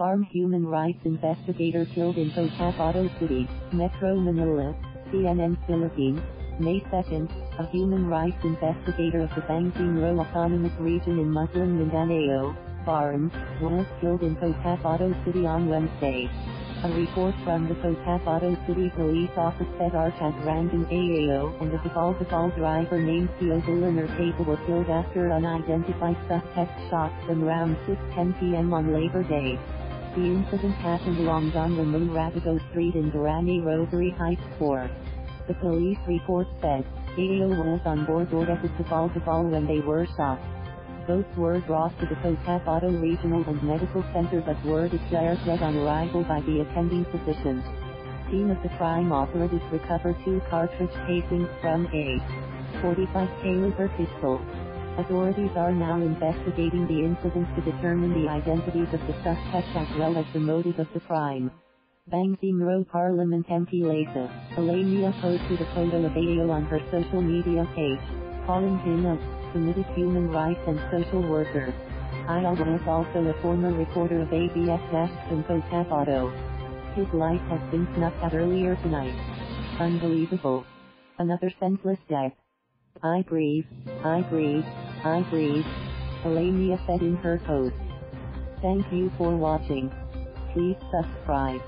BARMM human rights investigator killed in Cotabato City, Metro Manila, CNN Philippines. May 2nd, a human rights investigator of the Bangsamoro Autonomous Region in Muslim Mindanao, BARMM, was killed in Cotabato City on Wednesday. A report from the Cotabato City Police Office said Archad Rangan Ayao and the a Deval driver named Theodolan are capable killed after unidentified suspect shot them around 6.10 p.m. on Labor Day. The incident happened along Don Ramon Rabago Street in Barangay Rosary Heights 4. The police report said, Ayao was on board board at the fall when they were shot. Both were brought to the Cotabato Regional and Medical Center but were declared dead on arrival by the attending physician. Scene of the crime authorities recovered two cartridge casings from a 45 caliber pistol. Authorities are now investigating the incident to determine the identities of the suspects as well as the motive of the crime. Bangsamoro Parliament MP Laisa, Alamia posted a photo of Ayao on her social media page, calling him a committed human rights and social worker. Ayao was also a former reporter of ABS National Cotabato. His life has been snuffed out earlier tonight. Unbelievable. Another senseless death. I breathe, I breathe, I breathe, Alamia said in her post. Thank you for watching. Please subscribe.